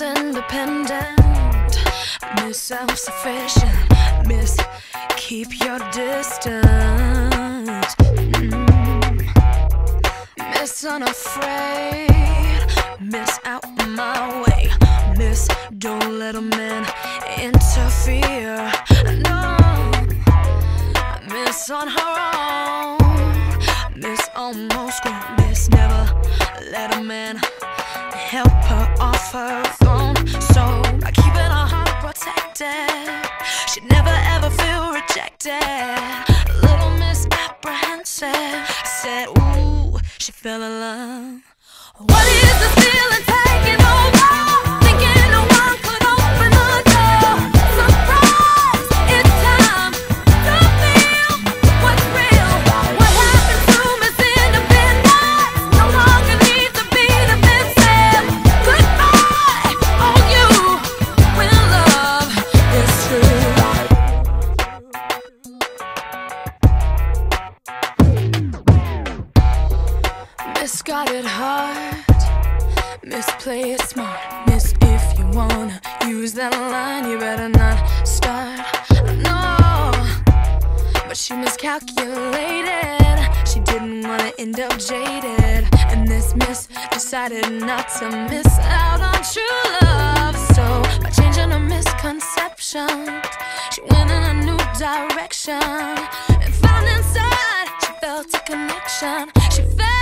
independent, Miss Self Sufficient, Miss Keep Your Distance, mm. Miss Unafraid, Miss Out My Way, Miss Don't Let a Man Interfere, no, Miss On Her Own, Miss Almost Grown, Miss Never Let a Man help rejected. Little Miss Apprehensive said, Ooh, she fell in love. What Misguided heart, misplay it smart. Miss, if you wanna use that line, you better not start. No, but she miscalculated. She didn't wanna end up jaded. And this miss decided not to miss out on true love. So, by changing her misconceptions, she went in a new direction. And found inside, she felt a connection. She felt